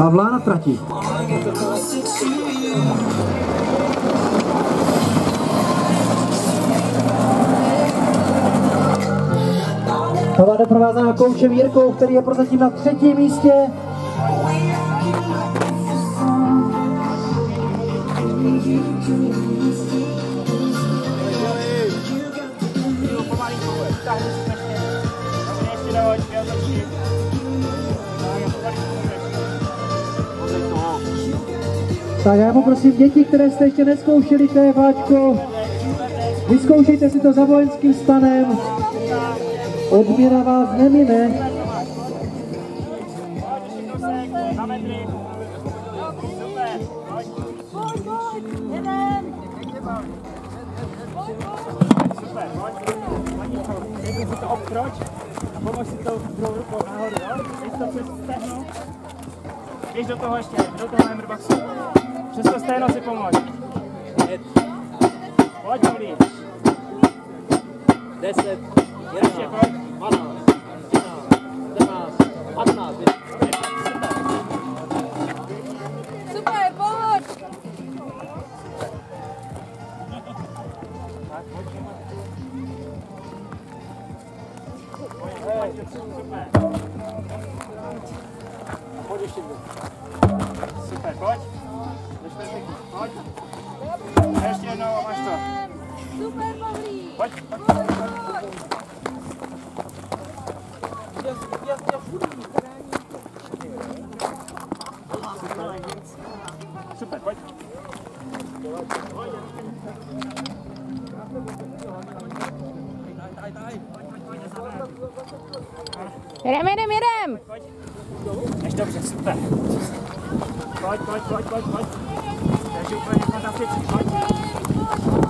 Pavla na trati. Pavla doprovázená koučem Jirkou, který je prozatím na třetím místě. Tak já poprosím děti, které jste ještě neskoušeli TFAčko, vyzkoušejte si to za vojenským stanem. Odměna vás nemine. Obkroč a pomož si to druhou rukou nahoru, jo? Teď to přes stehno. Běž do toho ještě, do toho hammerboxu. Přes to stehno si pomož. Pojď, Pavlí. 10, Ještě 11, pojď. 12, 13, 14, 15. Super, pojď! Super. Pojď ještě jednou. Super, pojď. Do čtvrtky, pojď. A ještě jednou a máš to. Super, Pavlí! Pojď, pojď, pojď, pojď. Super, pojď. Jedem, jedem, jedem! Pojď. Ještě dobře, super. Pojď, pojď, pojď, pojď, pojď. Takže úplně fantasticky, pojď. Pojď,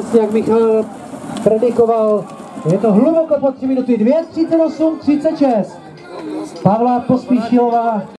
přesně jak Michal predikoval, je to hluboko pod 3 minuty, 2.38, 36. Pavla Pospíšilová